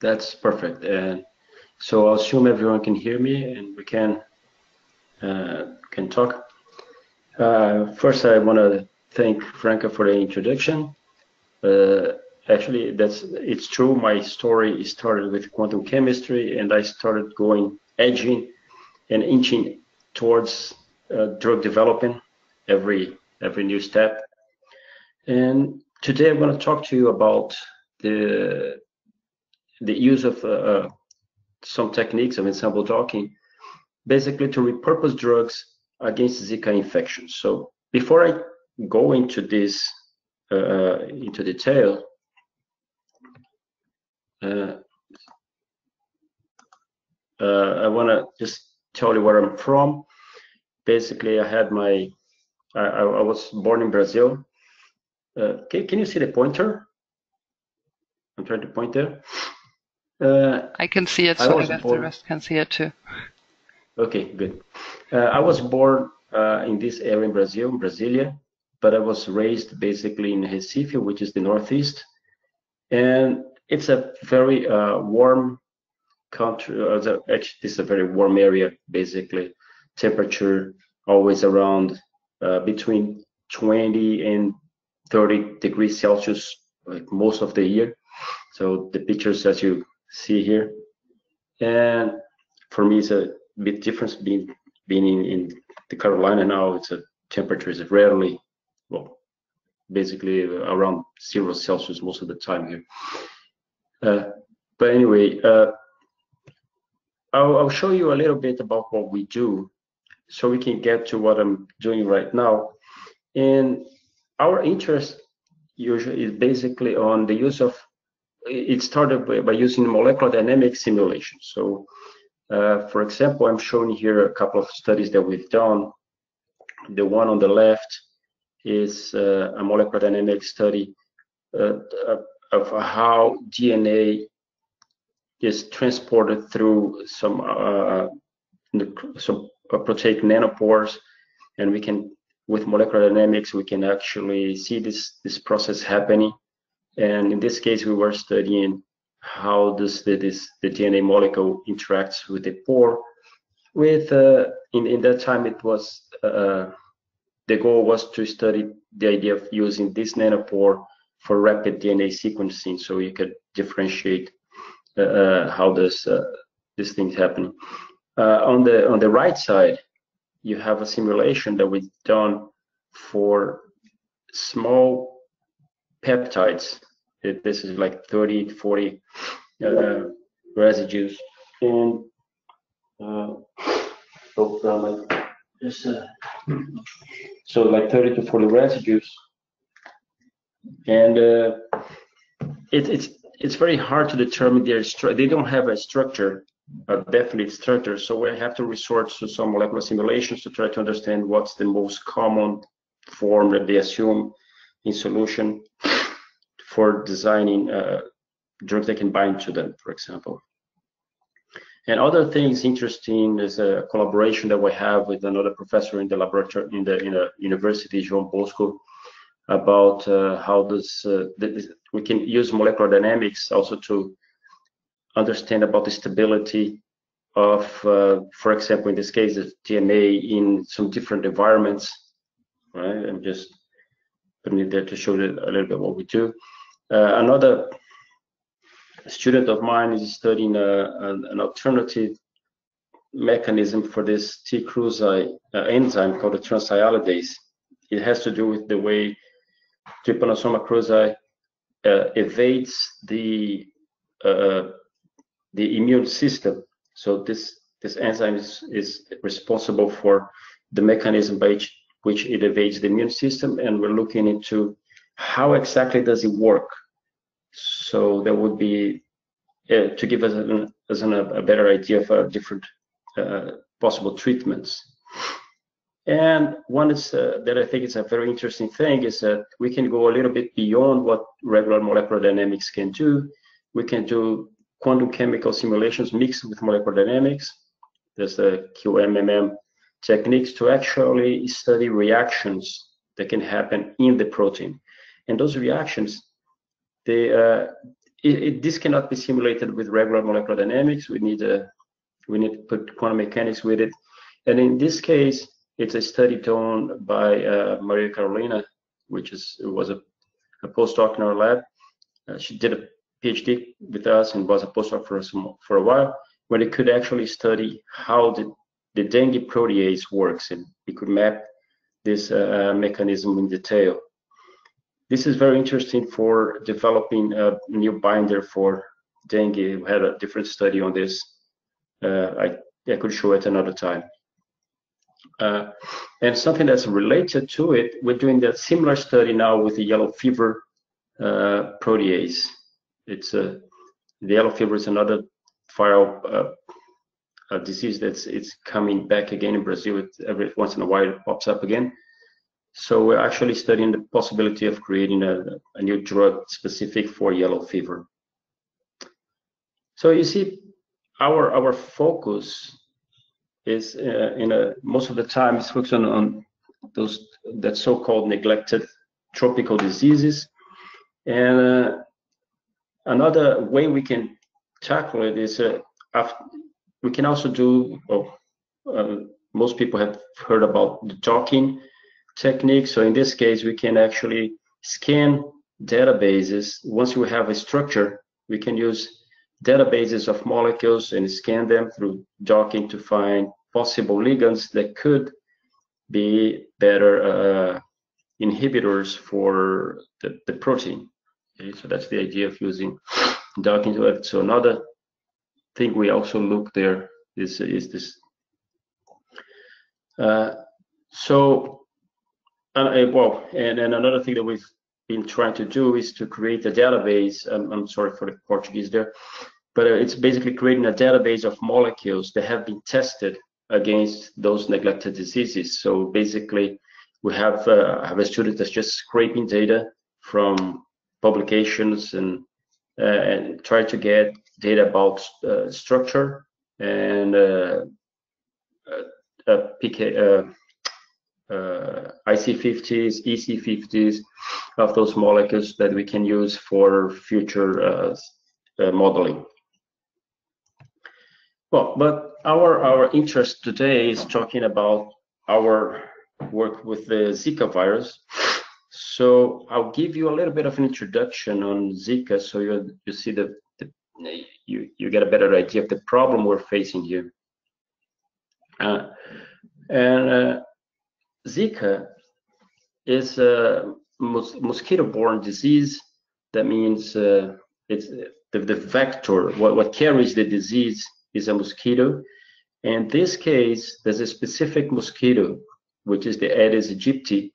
That's perfect. And so I'll assume everyone can hear me and we can uh, can talk. Uh, first, I want to thank Franca for the introduction. Uh, actually, that's it's true. My story started with quantum chemistry, and I started going edging and inching towards uh, drug development every every new step. And today, I'm going to talk to you about the the use of uh, uh, some techniques of ensemble docking, basically to repurpose drugs against Zika infection. So before I go into this uh, into detail, uh, uh, I want to just tell you where I'm from. Basically, I had my I, I was born in Brazil. Uh, can, can you see the pointer? I'm trying to point there. Uh, I can see it, so I, I guess born... the rest can see it too. Okay, good. Uh, I was born uh, in this area in Brazil, Brasilia, but I was raised basically in Recife, which is the northeast, and it's a very uh, warm country. Uh, actually, this is a very warm area, basically. Temperature always around uh, between 20 and 30 degrees Celsius, like most of the year. So the pictures, as you see here. And for me, it's a bit different being being in, in the Carolina now. It's a temperature is rarely, well, basically around zero Celsius most of the time here. Uh, but anyway, uh, I'll, I'll show you a little bit about what we do so we can get to what I'm doing right now. And our interest usually is basically on the use of it started by, by using molecular dynamic simulation. So, uh, for example, I'm showing here a couple of studies that we've done. The one on the left is uh, a molecular dynamic study uh, of how DNA is transported through some uh, some proteic nanopores, and we can, with molecular dynamics, we can actually see this this process happening and in this case, we were studying how does the, this, the DNA molecule interacts with the pore. With uh, in, in that time, it was uh, the goal was to study the idea of using this nanopore for rapid DNA sequencing, so you could differentiate uh, uh how does uh, this thing happen. Uh, on the on the right side, you have a simulation that we've done for small peptides this is like 30 to 40 uh, residues. And uh, so like this, uh, so like 30 to 40 residues. And uh, it, it's it's very hard to determine their structure they don't have a structure a definite structure. So we have to resort to some molecular simulations to try to understand what's the most common form that they assume in solution for designing uh, drugs that can bind to them, for example. And other things interesting is a collaboration that we have with another professor in the laboratory in the in the university, João Bosco, about uh, how does uh, we can use molecular dynamics also to understand about the stability of, uh, for example, in this case, of DNA in some different environments. Right, I'm just putting it there to show a little bit what we do. Uh, another student of mine is studying uh, an, an alternative mechanism for this T-cruzi uh, enzyme called the transialidase. It has to do with the way Trypanosoma cruzi evades the the immune system. So this this enzyme is, is responsible for the mechanism by which, which it evades the immune system, and we're looking into how exactly does it work? So that would be uh, to give us, an, us an, a better idea of uh, different possible treatments. And one is, uh, that I think is a very interesting thing is that we can go a little bit beyond what regular molecular dynamics can do. We can do quantum chemical simulations mixed with molecular dynamics. There's the QMMM techniques to actually study reactions that can happen in the protein. And those reactions, they, uh, it, it, this cannot be simulated with regular molecular dynamics. We need a we need to put quantum mechanics with it. And in this case, it's a study done by uh, Maria Carolina, which is was a, a postdoc in our lab. Uh, she did a PhD with us and was a postdoc for some, for a while, where they could actually study how the, the dengue protease works, and we could map this uh, mechanism in detail. This is very interesting for developing a new binder for dengue. We had a different study on this. Uh, I, I could show it another time. Uh, and something that's related to it, we're doing that similar study now with the yellow fever uh, protease. It's a the yellow fever is another viral uh, disease that's it's coming back again in Brazil. It, every once in a while it pops up again. So we're actually studying the possibility of creating a, a new drug specific for yellow fever. So you see, our our focus is uh, in a most of the time is focused on, on those that so-called neglected tropical diseases, and uh, another way we can tackle it is uh, after, we can also do. Oh, uh, most people have heard about the docking technique. So in this case, we can actually scan databases. Once we have a structure, we can use databases of molecules and scan them through docking to find possible ligands that could be better uh, inhibitors for the, the protein. Okay, so that's the idea of using docking to it. So another thing we also look there is is this. Uh, so uh, well, and, another thing that we've been trying to do is to create a database. Um, I'm sorry for the Portuguese there, but uh, it's basically creating a database of molecules that have been tested against those neglected diseases. So basically, we have uh, have a student that's just scraping data from publications and uh, and try to get data about uh, structure and uh, uh, PK uh, IC50s, EC50s of those molecules that we can use for future uh, uh, modeling. Well, but our our interest today is talking about our work with the Zika virus. So I'll give you a little bit of an introduction on Zika, so you you see the, the you you get a better idea of the problem we're facing here. Uh, and uh, Zika is a mos mosquito-borne disease. That means uh, it's the, the vector, what, what carries the disease is a mosquito. In this case, there's a specific mosquito, which is the Aedes aegypti,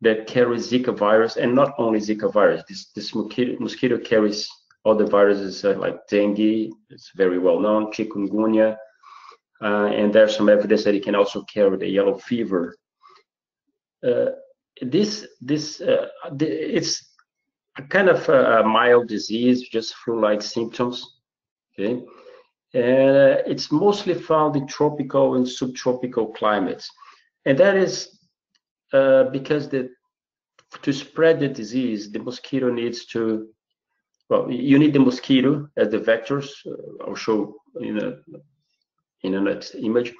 that carries Zika virus, and not only Zika virus. This, this mosquito, mosquito carries other viruses uh, like dengue, it's very well known, chikungunya, uh, and there's some evidence that it can also carry the yellow fever this this uh, it's a kind of a mild disease, just flu-like symptoms. Okay, and uh, it's mostly found in tropical and subtropical climates, and that is uh, because the to spread the disease, the mosquito needs to well, you need the mosquito as the vectors. Uh, I'll show in a in the next image.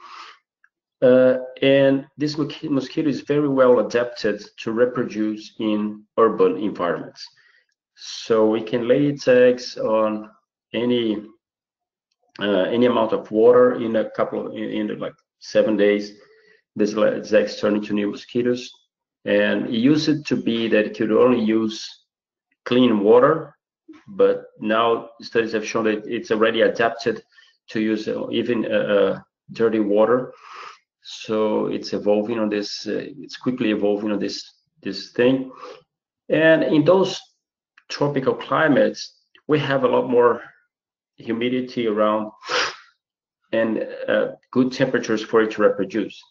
Uh, and this mosquito is very well adapted to reproduce in urban environments. So we can lay its eggs on any uh, any amount of water in a couple of, in, in like seven days. This eggs turn into new mosquitoes, and it used it to be that it could only use clean water, but now studies have shown that it's already adapted to use uh, even uh, dirty water so it's evolving on this uh, it's quickly evolving on this this thing. And in those tropical climates we have a lot more humidity around and uh, good temperatures for it to reproduce.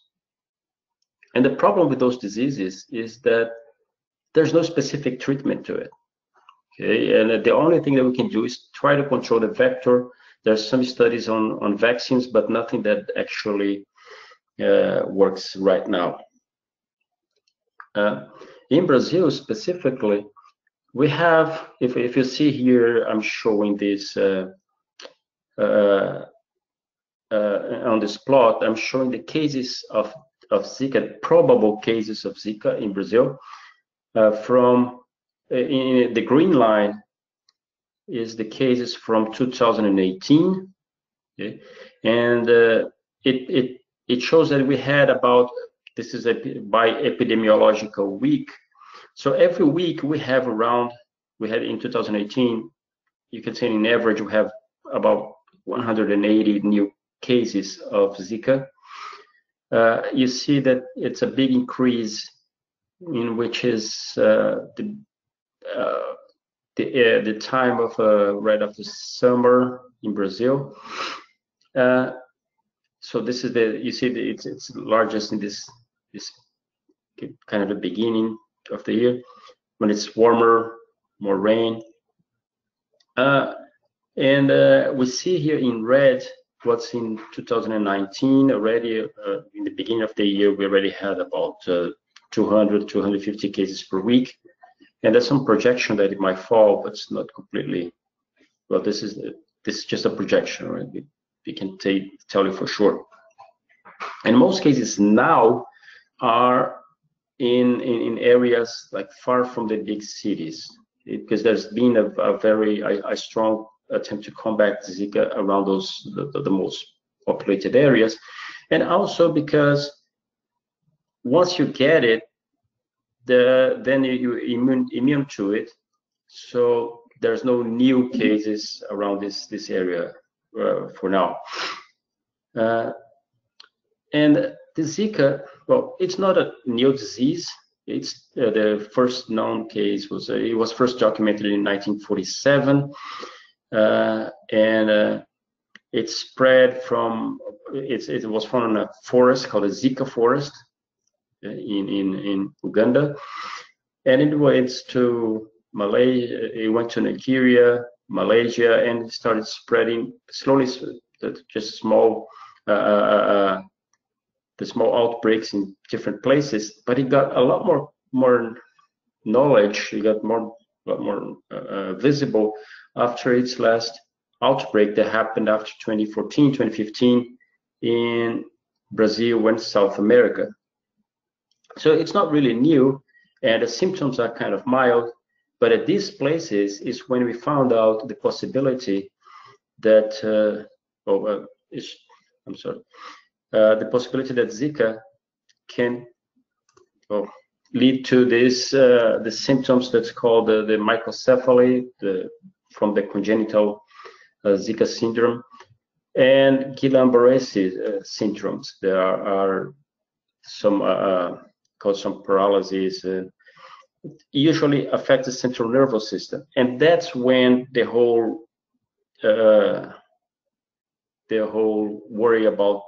And the problem with those diseases is that there's no specific treatment to it okay? And the only thing that we can do is try to control the vector. There's some studies on on vaccines but nothing that actually uh, works right now. Uh, in Brazil specifically, we have, if, if you see here, I'm showing this uh, uh, uh, on this plot, I'm showing the cases of, of Zika, probable cases of Zika in Brazil. Uh, from uh, in the green line is the cases from 2018, okay? and uh, it, it, it shows that we had about, this is a, by epidemiological week, so every week we have around, we had in 2018, you can say in average we have about 180 new cases of Zika. Uh, you see that it's a big increase in which is uh, the uh, the, uh, the time of uh, right after summer in Brazil. So this is the you see the, it's it's largest in this this kind of the beginning of the year when it's warmer, more rain. Uh, and uh, we see here in red what's in 2019 already. Uh, in the beginning of the year, we already had about uh, 200, 250 cases per week. And there's some projection that it might fall, but it's not completely. Well, this is this is just a projection, right? We, can tell you for sure. And most cases now are in, in, in areas like far from the big cities because there's been a, a very a, a, strong attempt to combat Zika around those the, the, most populated areas, and also because once you get it, the then you immune immune to it, so there's no new cases around this this area for now. Uh, and the Zika well, it's not a new disease. It's uh, the first known case was uh, it was first documented in 1947, uh, and uh, it spread from it was found in a forest called a Zika forest uh, in in in Uganda, and it went to Malaysia. It went to Nigeria, Malaysia, and started spreading slowly, just small uh, the small outbreaks in different places, but it got a lot more more knowledge. It got more more uh, uh, visible after its last outbreak that happened after 2014, 2015 in Brazil and South America. So it's not really new, and the symptoms are kind of mild. But at these places is when we found out the possibility that, uh, oh, uh, is, I'm sorry, uh, the possibility that Zika can well, lead to this uh, the symptoms that's called the, microcephaly the, from the congenital uh, Zika syndrome and Guillain-Barré uh, syndromes. There are, are some uh, cause some paralysis usually affect the central nervous system and that's when the whole uh, the whole worry about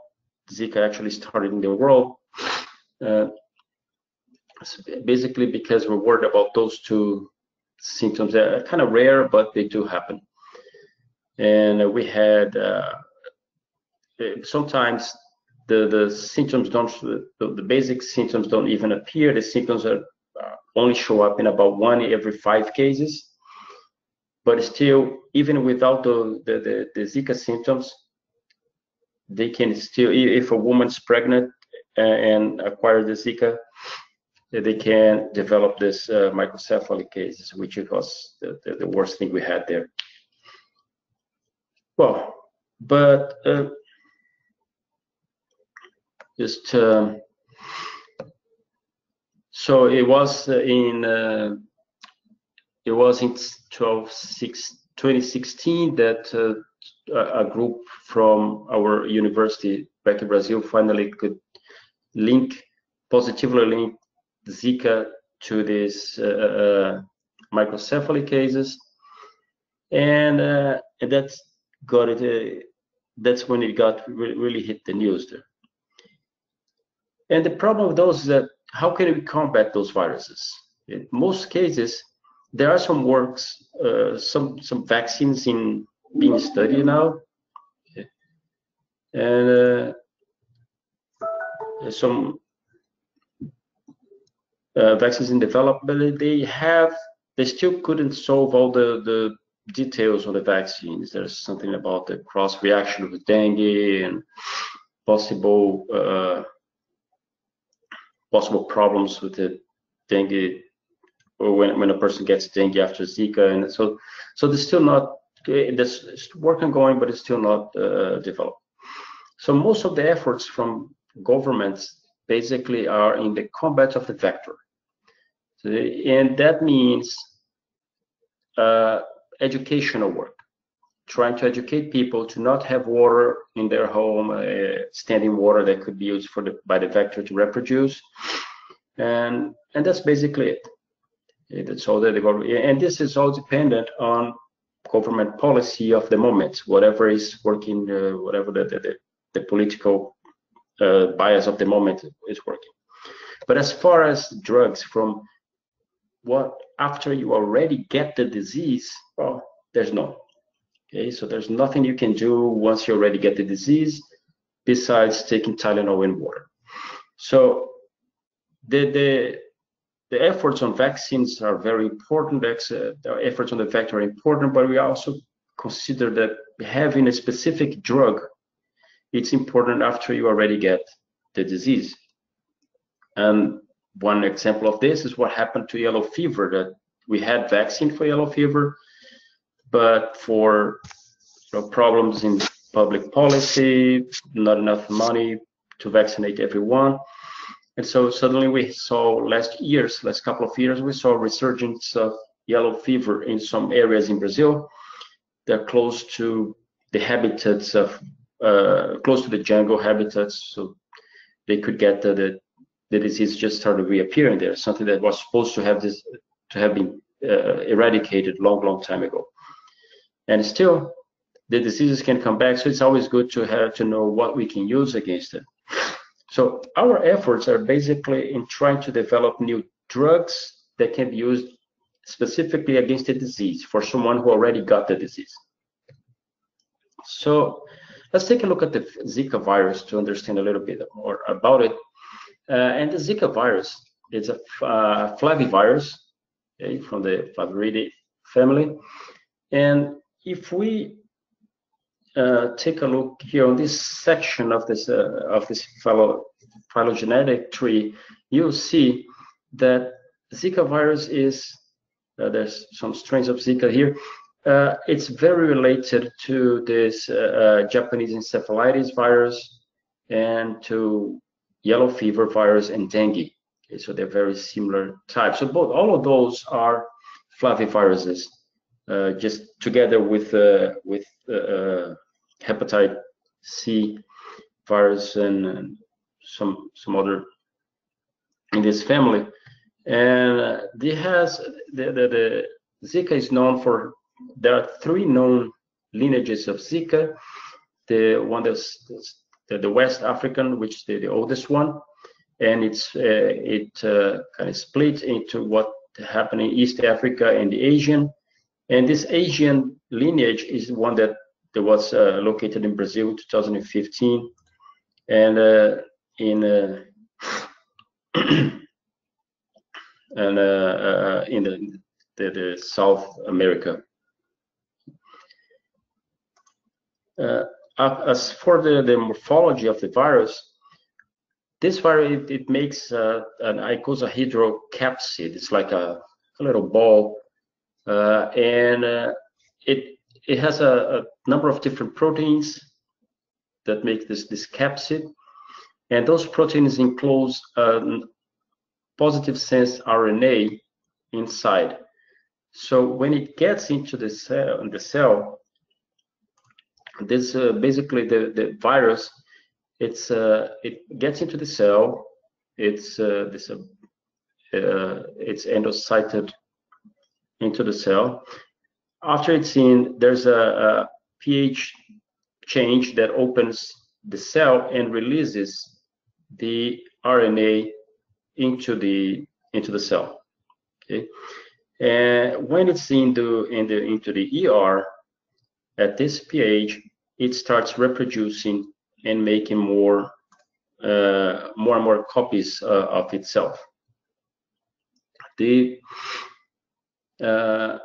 Zika actually started in the world. Uh, basically because we're worried about those two symptoms that are kind of rare, but they do happen. And we had uh, sometimes the the symptoms don't the, the, basic symptoms don't even appear. The symptoms are only show up in about one in every five cases. But still, even without the the, the, the Zika symptoms, they can still, if a woman's pregnant and acquires the Zika, they can develop this uh, microcephaly cases, which was the, the, the, worst thing we had there. Well, but uh, just um, so it was in uh, it was in 12, 6, 2016 that uh, a group from our university back in Brazil finally could link, positively link Zika to these uh, uh, microcephaly cases. And, uh, and that's got it, uh, that's when it got re really hit the news there. And the problem with those is that how can we combat those viruses? In most cases, there are some works, uh, some some vaccines in being studied now. And uh, some uh, vaccines in development, they have they still couldn't solve all the, the details on the vaccines. There's something about the cross reaction with dengue and possible uh, possible problems with the dengue or when, when a person gets dengue after Zika. And so, so there's still not, there's work ongoing, but it's still not uh, developed. So most of the efforts from governments basically are in the combat of the vector. So, and that means uh, educational work, trying to educate people to not have water in their home, uh, standing water that could be used for the, by the vector to reproduce. And, and that's basically it. That's all that the government, and this is all dependent on government policy of the moment, whatever is working, uh, whatever the, the, the political uh, bias of the moment is working. But as far as drugs from what after you already get the disease, well, there's no. Okay, so there's nothing you can do once you already get the disease besides taking Tylenol and water. So the the the efforts on vaccines are very important. The efforts on the vector are important, but we also consider that having a specific drug, it's important after you already get the disease. And one example of this is what happened to yellow fever that we had vaccine for yellow fever, but for you know, problems in public policy, not enough money to vaccinate everyone, and so suddenly we saw last years, last couple of years, we saw resurgence of yellow fever in some areas in Brazil. They're close to the habitats of, uh, close to the jungle habitats, so they could get the, the, the disease just started reappearing there, something that was supposed to have this to have been uh, eradicated long, long time ago. And still, the diseases can come back, so it's always good to have to know what we can use against it. So our efforts are basically in trying to develop new drugs that can be used specifically against the disease for someone who already got the disease. So let's take a look at the Zika virus to understand a little bit more about it. Uh, and the Zika virus is a uh, flavivirus okay, from the Flaviridae family. And if we uh, take a look here on this section of this uh, of this phylo phylogenetic tree, you'll see that Zika virus is uh, there's some strains of Zika here. Uh, it's very related to this uh, Japanese encephalitis virus and to yellow fever virus and dengue. Okay, so they're very similar types. So both all of those are flaviviruses. Uh, just together with uh, with uh, hepatitis C virus and, and, some some other in this family. And it has the, the, the Zika is known for there are three known lineages of Zika. The one that's the, the West African, which is the, the oldest one, and it's uh, it uh, kind of split into what happened in East Africa and the Asian and this Asian lineage is one that, that was uh, located in Brazil 2015 and uh, in uh, and uh, uh, in the, the, the, South America. Uh, as for the, the morphology of the virus, this virus it, it makes an icosahedral capsid. It's like a, a little ball uh, and uh, it it has a, a, number of different proteins that make this this capsid, and those proteins enclose a positive sense RNA inside. So when it gets into the cell, the cell, this uh, basically the the virus, it's uh, it gets into the cell. It's uh, this uh, it's endocyted into the cell. After it's in, there's a, a pH change that opens the cell and releases the RNA into the into the cell. Okay, and when it's into in the into the ER at this pH, it starts reproducing and making more uh, more and more copies uh, of itself. The uh,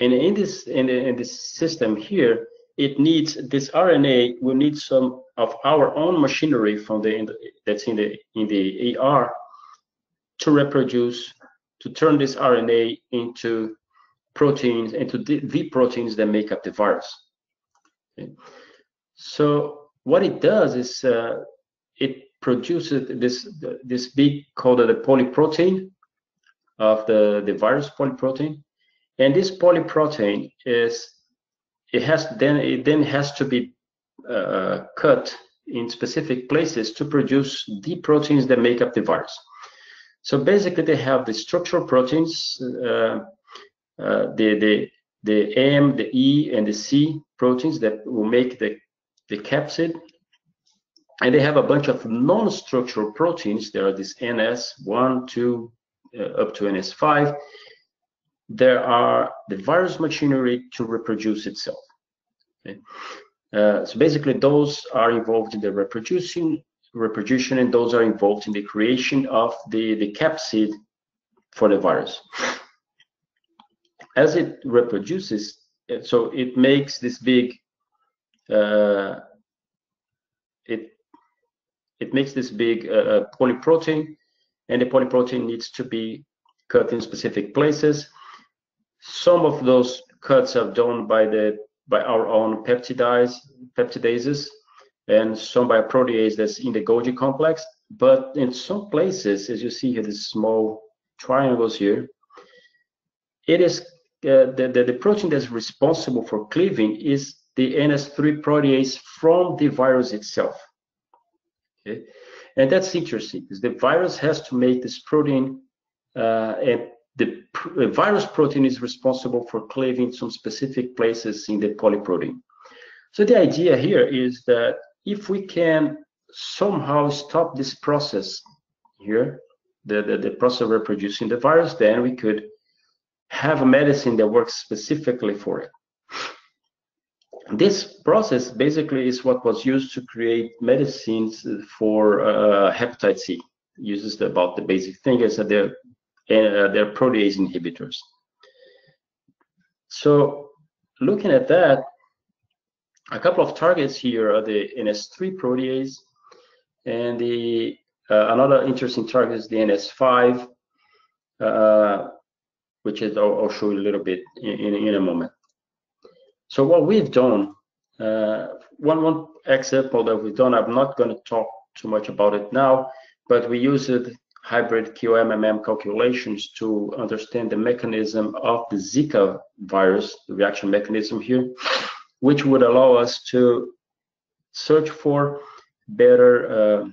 and in this in, in this system here, it needs this RNA will need some of our own machinery from the, in the that's in the in the AR to reproduce to turn this RNA into proteins into the, the proteins that make up the virus. Okay. So what it does is uh, it produces this this big called the polyprotein of the the virus polyprotein, and this polyprotein is it has then it then has to be uh, cut in specific places to produce the proteins that make up the virus. So basically, they have the structural proteins, uh, uh, the the the M, the E, and the C proteins that will make the the capsid, and they have a bunch of non-structural proteins. There are these NS1, 2, uh, up to NS5. There are the virus machinery to reproduce itself. Okay? Uh, so basically, those are involved in the reproducing, reproduction, and those are involved in the creation of the, the capsid for the virus. As it reproduces, uh, so it makes this big, uh, it it makes this big uh, uh, polyprotein, and the polyprotein needs to be cut in specific places. Some of those cuts are done by the by our own peptidase, peptidases, and some by a protease that's in the Golgi complex. But in some places, as you see here, these small triangles here, it is uh, the, the, the protein that's responsible for cleaving is the NS3 protease from the virus itself. Okay? And that's interesting because the virus has to make this protein uh, and the pr virus protein is responsible for cleaving some specific places in the polyprotein. So the idea here is that if we can somehow stop this process here, the, the, the process of reproducing the virus, then we could have a medicine that works specifically for it. This process basically is what was used to create medicines for uh, hepatitis C. uses about the basic thing is that they're uh, they're protease inhibitors. So looking at that, a couple of targets here are the NS3 protease, and the uh, another interesting target is the NS5, uh, which is I'll, I'll, show you a little bit in, in, in a moment. So what we've done, uh, one one example that we've done, I'm not going to talk too much about it now, but we use it hybrid QMMM calculations to understand the mechanism of the Zika virus, the reaction mechanism here, which would allow us to search for better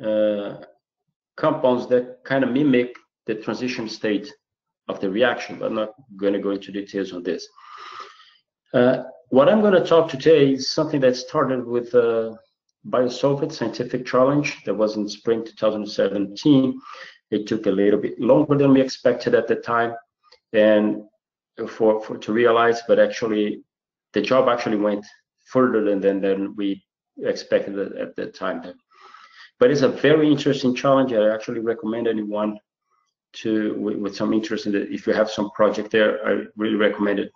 uh, uh, compounds that kind of mimic the transition state of the reaction, but I'm not going to go into details on this. Uh, what I'm going to talk today is something that started with uh, Biosolvit scientific challenge that was in spring 2017. It took a little bit longer than we expected at the time, and for, for to realize, but actually the job actually went further than than, than we expected at, at that time. But it's a very interesting challenge. I actually recommend anyone to with, with some interest in it. If you have some project there, I really recommend it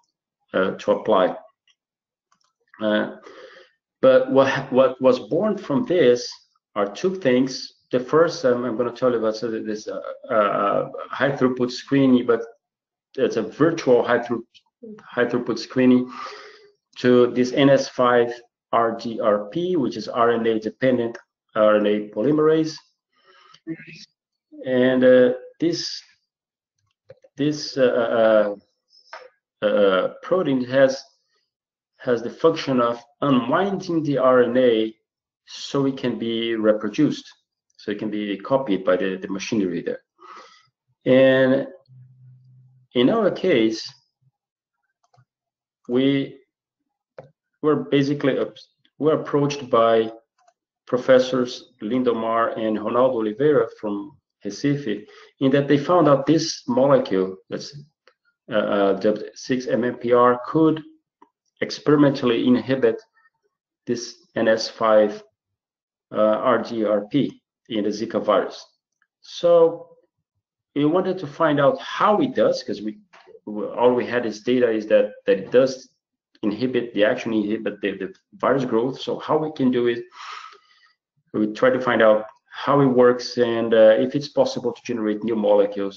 uh, to apply. Uh, but what what was born from this are two things. The first um, I'm going to tell you about so this uh, uh, high throughput screening, but it's a virtual high throughput high throughput screening to this NS5 RGRP, which is RNA dependent RNA polymerase. And uh, this this uh, uh, uh, protein has has the function of unwinding the RNA so it can be reproduced, so it can be copied by the, the machinery there. And in our case, we were basically we were approached by professors Lindomar and Ronaldo Oliveira from Recife, in that they found out this molecule, that's uh, uh, 6-MMPR, could experimentally inhibit this NS5 uh, RGRP in the Zika virus. So we wanted to find out how it does because we all we had is data is that that it does inhibit the action inhibit the, the virus growth so how we can do it we try to find out how it works and uh, if it's possible to generate new molecules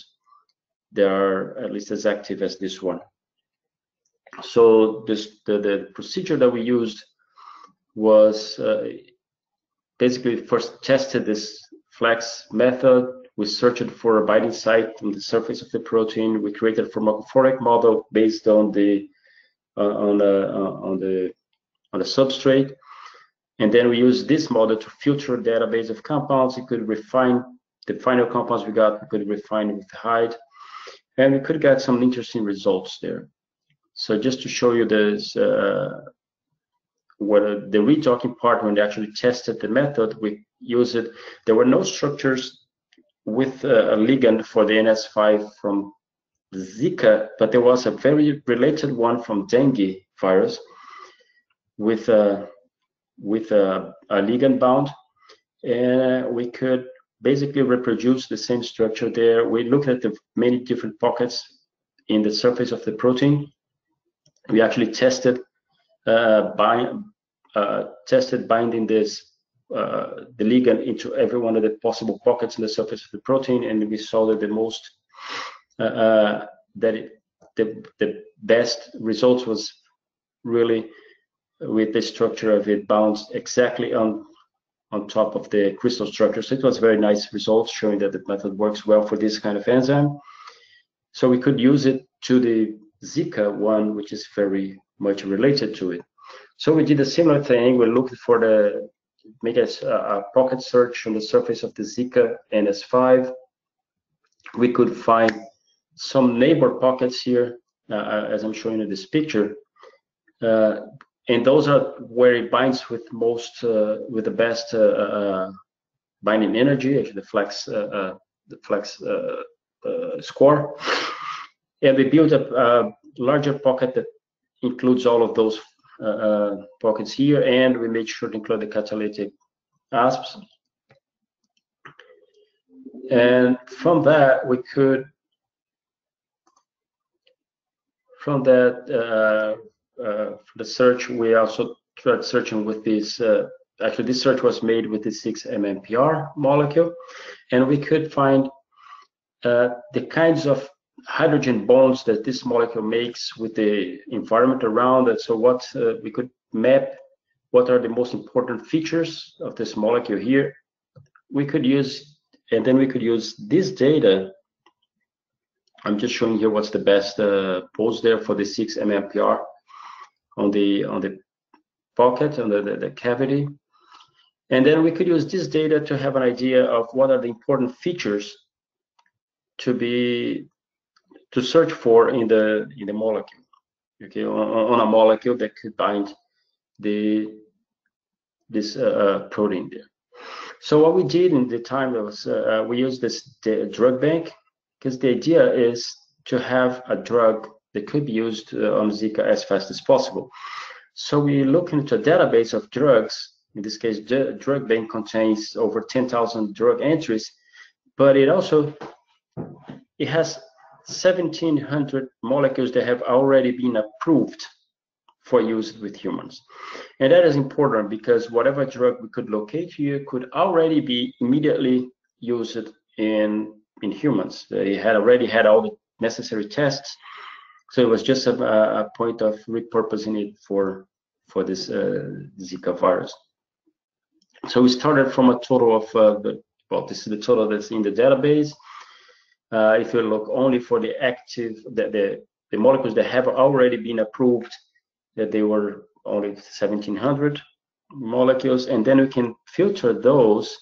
that are at least as active as this one so this the, the procedure that we used was uh, basically first tested this flex method we searched for a binding site on the surface of the protein. We created a pharmacophoric model based on the uh, on the uh, on the on the substrate, and then we used this model to filter a database of compounds. We could refine the final compounds we got. We could refine with height, and we could get some interesting results there. So just to show you this, uh, what uh, the redocking part when they actually tested the method, we used it. There were no structures with a ligand for the NS5 from Zika, but there was a very related one from dengue virus with a with a, a ligand bound, and we could basically reproduce the same structure there. We looked at the many different pockets in the surface of the protein. We actually tested uh, bind, uh, tested binding this uh, the ligand into every one of the possible pockets in the surface of the protein, and we saw that the most uh, uh, that it, the the best results was really with the structure of it bound exactly on on top of the crystal structure. So it was very nice results showing that the method works well for this kind of enzyme. So we could use it to the Zika one, which is very much related to it. So we did a similar thing. We looked for the made a, a pocket search on the surface of the Zika NS5. We could find some neighbor pockets here, uh, uh, as I'm showing in this picture. Uh, and those are where it binds with most, uh, with the best uh, uh, binding energy, actually the flex, the flex score. And we build a, a larger pocket that includes all of those uh, uh, pockets here, and we made sure to include the catalytic asps. And from that, we could, from that, uh, uh, the search, we also tried searching with this, uh, actually this search was made with the 6-MMPR molecule, and we could find uh, the kinds of hydrogen bonds that this molecule makes with the environment around it. So what we could map what are the most important features of this molecule here. We could use, and then we could use this data. I'm just showing here what's the best uh, pose there for the 6 MMPR on the on the pocket, on the, the, the cavity. And then we could use this data to have an idea of what are the important features to be to search for in the in the molecule okay on, on a molecule that could bind the this uh, uh, protein there so what we did in the time was uh, uh we used this drug bank because the idea is to have a drug that could be used uh, on Zika as fast as possible. So we look into a database of drugs. In this case, the drug bank contains over 10,000 drug entries, but it also it has 1700 molecules that have already been approved for use with humans. And that is important because whatever drug we could locate here could already be immediately used in in humans. They had already had all the necessary tests, so it was just a, a point of repurposing it for for this uh, Zika virus. So we started from a total of uh, the, well, this is the total that's in the database. Uh, if you look only for the active, the, the, the molecules that have already been approved, that they were only 1700 molecules, and then we can filter those,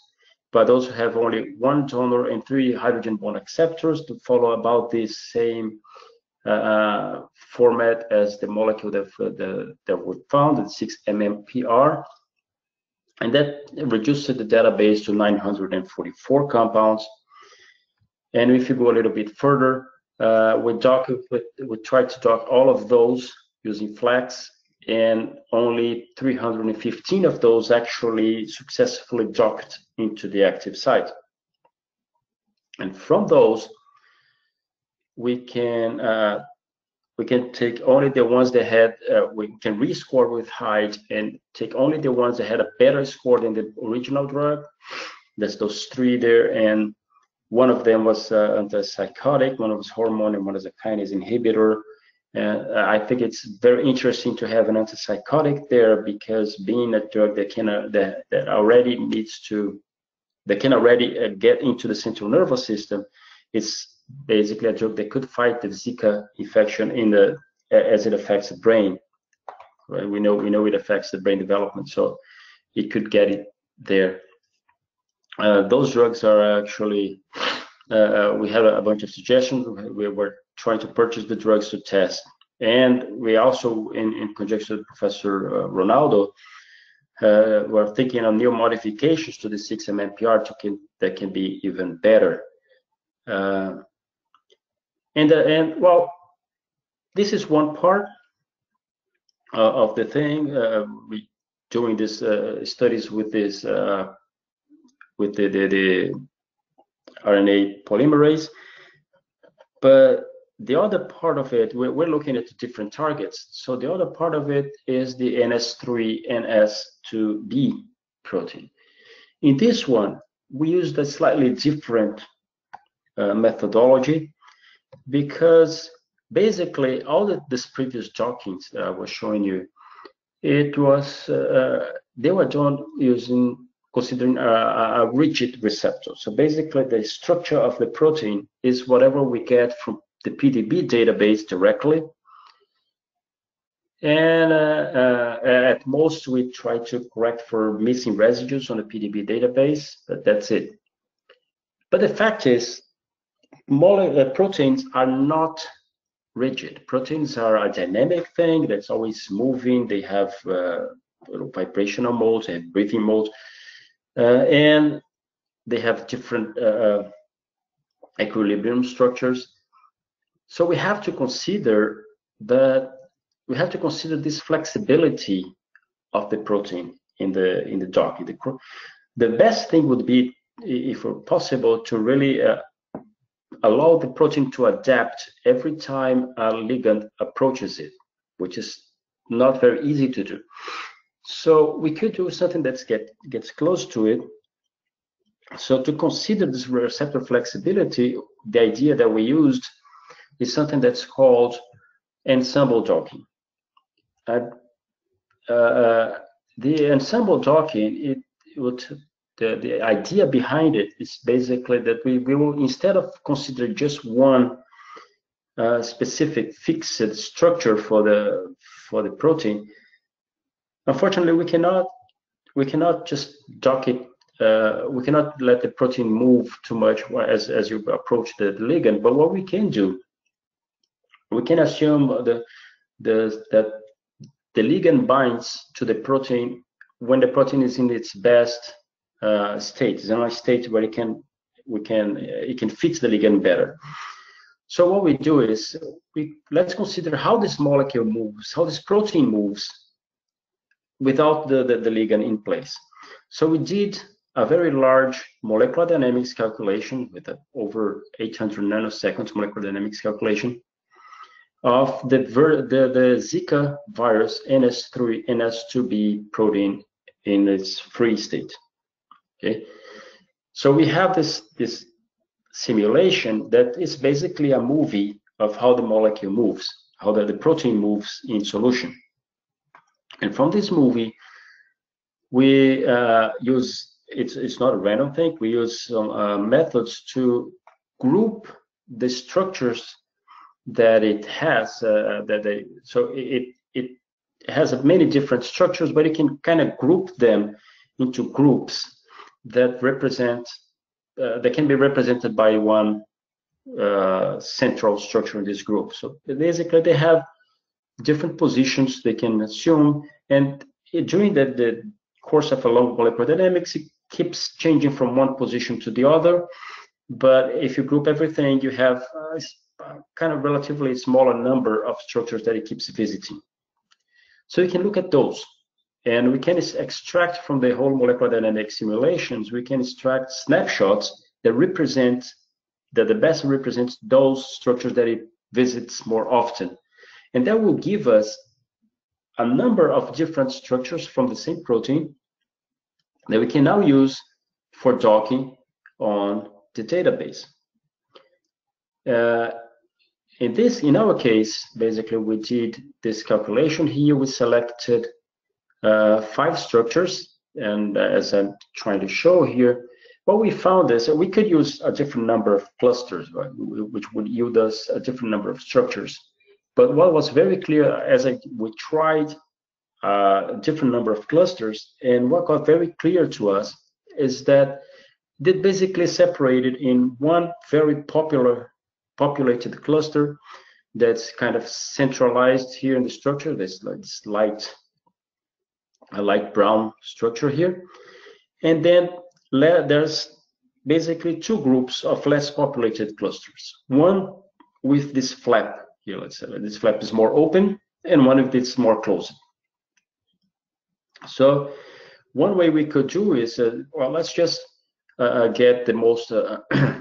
but those have only one donor and three hydrogen bond acceptors to follow about the same uh, uh, format as the molecule that, uh, the, that we found, the 6-MMPR. And that reduced the database to 944 compounds and if you go a little bit further, uh, we dock we, we try to dock all of those using Flex, and only 315 of those actually successfully docked into the active site. And from those, we can uh, we can take only the ones that had uh, we can rescore with height and take only the ones that had a better score than the original drug. That's those three there, and one of them was uh, antipsychotic, one was hormone, and one was a kinase inhibitor. And uh, I think it's very interesting to have an antipsychotic there because being a drug that can uh, that, that already needs to that can already uh, get into the central nervous system, it's basically a drug that could fight the Zika infection in the as it affects the brain. Right? We know we know it affects the brain development, so it could get it there. Uh, those drugs are actually uh, uh we have a, bunch of suggestions. We were trying to purchase the drugs to test, and we also, in, in conjunction with Professor uh, Ronaldo, uh, we're thinking of new modifications to the 6-MMPR to can, that can be even better. Uh, and uh, and well this is one part uh, of the thing uh, we doing this uh, studies with this uh, with the, the, the RNA polymerase. But the other part of it we're, we're looking at different targets. So the other part of it is the ns3 ns2b protein. In this one we used a slightly different uh, methodology because basically all the, this previous documents that I was showing you, it was uh, they were done using considering a, a, rigid receptor. So basically, the structure of the protein is whatever we get from the PDB database directly. And uh, uh, at most, we try to correct for missing residues on the PDB database, but that's it. But the fact is, uh, proteins are not rigid. Proteins are a dynamic thing that's always moving. They have uh, vibrational modes, they have breathing modes, uh, and they have different uh, uh, equilibrium structures. So we have to consider that we have to consider this flexibility of the protein in the in the. In the, the best thing would be, if possible, to really uh, allow the protein to adapt every time a ligand approaches it, which is not very easy to do. So we could do something that get, gets close to it. So to consider this receptor flexibility, the idea that we used is something that's called ensemble docking. Uh, uh, the ensemble docking, it, it would the, the idea behind it is basically that we, we will, instead of consider just one uh, specific fixed structure for the for the protein, unfortunately, we cannot we cannot just dock it. Uh, we cannot let the protein move too much as as you approach the, ligand. But what we can do, we can assume the the that the ligand binds to the protein when the protein is in its best uh, state. It's a state where it can we can it can fit the ligand better. So what we do is we let's consider how this molecule moves, how this protein moves without the, the, the ligand in place. So we did a very large molecular dynamics calculation with over 800 nanoseconds molecular dynamics calculation of the, the, the Zika virus NS3 NS2B protein in its free state. Okay, so we have this this simulation that is basically a movie of how the molecule moves, how the, the protein moves in solution. And from this movie, we uh, use it's it's not a random thing. We use some uh, methods to group the structures that it has. Uh, that they so it it has many different structures, but it can kind of group them into groups that represent uh, that can be represented by one uh, central structure in this group. So basically, they have different positions they can assume, and during the, the course of a long molecular dynamics, it keeps changing from one position to the other. But if you group everything, you have a kind of relatively smaller number of structures that it keeps visiting. So you can look at those. And we can extract from the whole molecular dynamic simulations, we can extract snapshots that represent that the best represents those structures that it visits more often. And that will give us a number of different structures from the same protein that we can now use for docking on the database. Uh, in this, in our case, basically we did this calculation here. We selected uh, five structures, and as I'm trying to show here, what we found is that we could use a different number of clusters, right, which would yield us a different number of structures. But what was very clear as I, we tried uh, a different number of clusters, and what got very clear to us is that they basically separated in one very popular populated cluster that's kind of centralized here in the structure. This, this light, a light brown structure here. And then there's basically two groups of less populated clusters. One with this flap here, let's say this flap is more open, and one with it's more closed. So one way we could do is, uh, well, let's just uh, uh get the most, uh,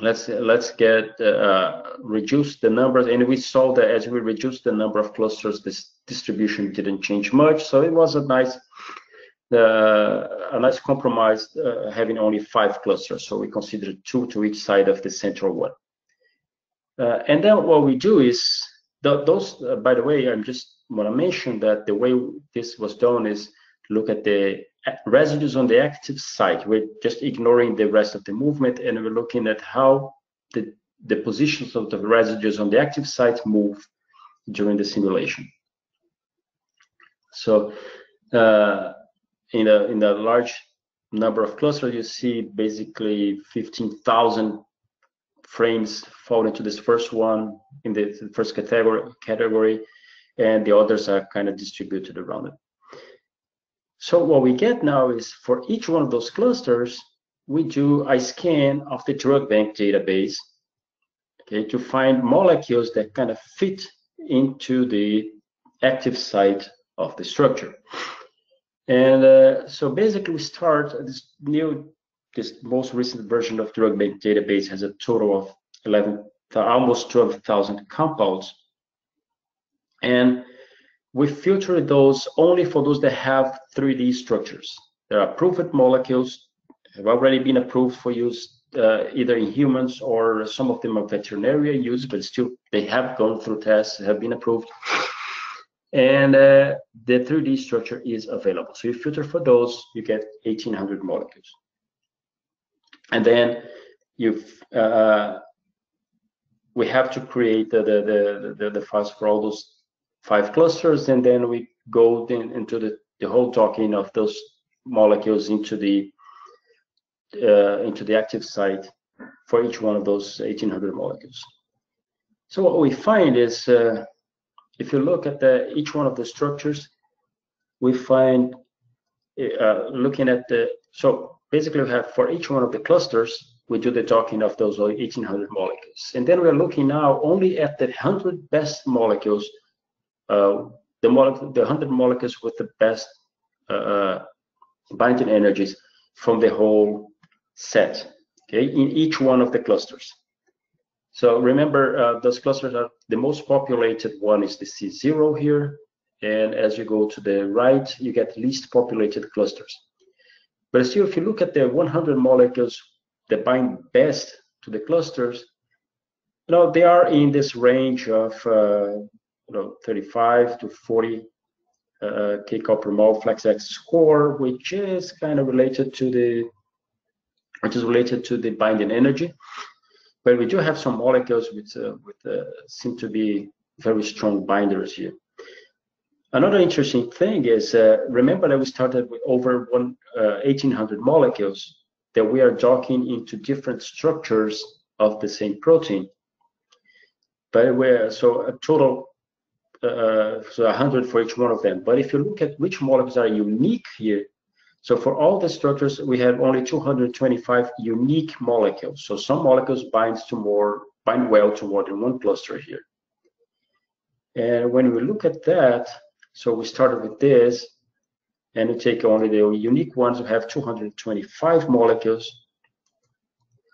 let's let's get uh, reduce the numbers, and we saw that as we reduce the number of clusters, this distribution didn't change much. So it was a nice uh, a nice compromise uh, having only five clusters. So we consider two to each side of the central one. Uh, and then what we do is, th those, uh, by the way, I'm just want to mention that the way this was done is look at the residues on the active site. We're just ignoring the rest of the movement and we're looking at how the, the positions of the residues on the active site move during the simulation. So uh, in a in a large number of clusters, you see basically 15,000 frames fall into this first one in the first category category, and the others are kind of distributed around it. So what we get now is for each one of those clusters, we do a scan of the drug bank database, okay, to find molecules that kind of fit into the active site of the structure. And uh, so basically we start this new, this most recent version of drug bank database has a total of 11, almost 12,000 compounds. And we filter those only for those that have 3D structures. There are approved molecules, have already been approved for use uh, either in humans or some of them are veterinary use, but still they have gone through tests, have been approved and uh, the 3D structure is available. So you filter for those, you get 1800 molecules. And then you uh, we have to create the, the, the, the, files for all those five clusters, and then we go in, into the, the whole docking of those molecules into the uh, into the active site for each one of those 1800 molecules. So what we find is uh, if you look at the, each one of the structures, we find, uh, looking at the, so basically we have for each one of the clusters, we do the docking of those 1800 molecules. And then we're looking now only at the 100 best molecules, the, molecule, the 100 molecules with the best uh, uh, binding energies from the whole set, okay, in each one of the clusters. So remember, uh, those clusters are the most populated one is the C0 here. And as you go to the right, you get least populated clusters. But still, if you look at the 100 molecules that bind best to the clusters, you know, they are in this range of, uh, know, 35 to 40 uh, kcal per mole FlexX score, which is kind of related to the, which is related to the binding energy. But we do have some molecules which uh, with, uh, seem to be very strong binders here. Another interesting thing is, uh, remember that we started with over one, 1800 molecules that we are docking into different structures of the same protein. But we're, so a total, uh, so 100 for each one of them. But if you look at which molecules are unique here, so for all the structures, we have only 225 unique molecules. So some molecules bind to more, bind well to more than one cluster here. And when we look at that, so we started with this, and we take only the unique ones, we have 225 molecules.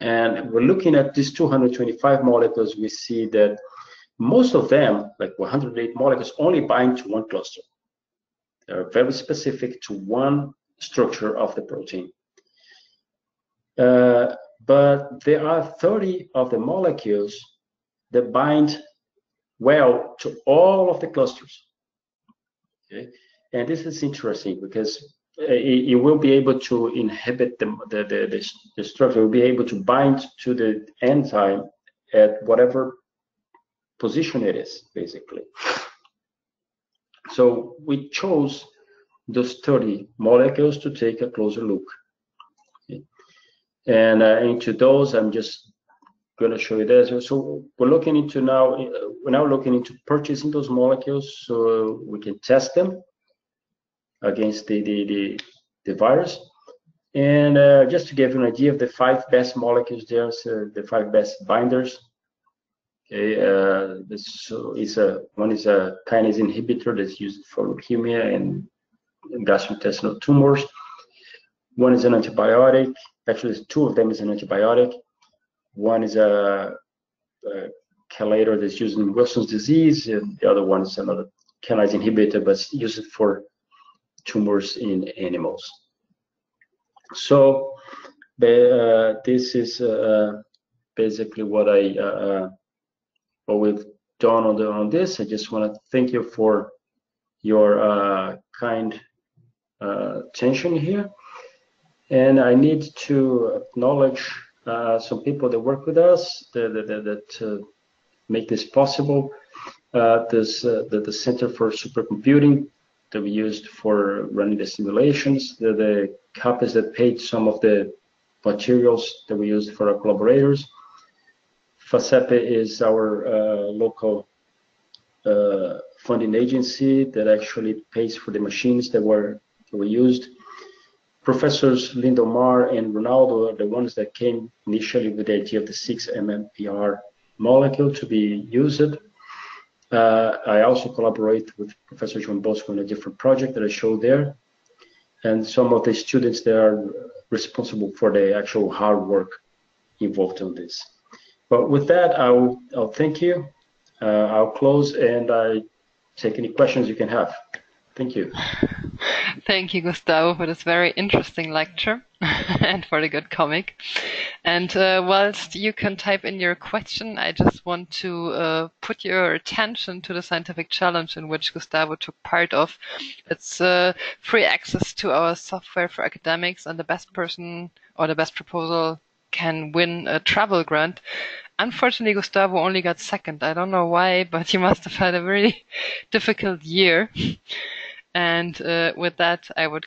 And we're looking at these 225 molecules, we see that most of them, like 108 molecules, only bind to one cluster. They're very specific to one structure of the protein. Uh, but there are 30 of the molecules that bind well to all of the clusters. Okay? And this is interesting because it, it will be able to inhibit the, the, the, the, structure, will be able to bind to the enzyme at whatever position it is, basically. So we chose those 30 molecules to take a closer look. And uh, into those, I'm just going to show you this. So we're looking into now, we're now looking into purchasing those molecules so we can test them against the, the, the, the virus. And uh, just to give you an idea of the five best molecules there, so the five best binders. Okay, uh, this is a one is a kinase inhibitor that's used for leukemia and gastrointestinal tumors. One is an antibiotic. Actually, two of them is an antibiotic. One is a, a chelator that's used in Wilson's disease, and the other one is another kinase inhibitor, but used for tumors in animals. So uh, this is uh, basically what I uh, what we've done on the on this. I just want to thank you for your uh, kind uh, attention here, and I need to acknowledge uh, some people that work with us that that, that make this possible. this the, the Center for Supercomputing that we used for running the simulations, the, the companies that paid some of the materials that we used for our collaborators. FACEP is our uh, local uh, funding agency that actually pays for the machines that were that used. Professors Lindomar and Ronaldo are the ones that came initially with the idea of the 6-MMPR molecule to be used uh, I also collaborate with Professor John Bosco on a different project that I showed there. And some of the students that are responsible for the actual hard work involved in this. But with that, I'll, I'll thank you. Uh, I'll close and I take any questions you can have. Thank you. Thank you, Gustavo, for this very interesting lecture and for the good comic. And uh, whilst you can type in your question, I just want to uh, put your attention to the scientific challenge in which Gustavo took part of. It's uh, free access to our software for academics, and the best person or the best proposal can win a travel grant. Unfortunately, Gustavo only got second. I don't know why, but he must have had a very difficult year. And uh, with that, I would come